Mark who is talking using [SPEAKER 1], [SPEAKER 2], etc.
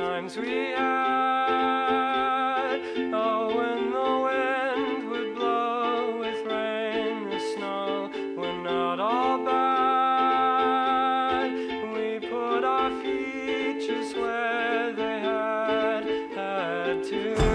[SPEAKER 1] times we had. Oh, when the wind would blow with rain or snow, we're not all bad. We put our features where they had, had to.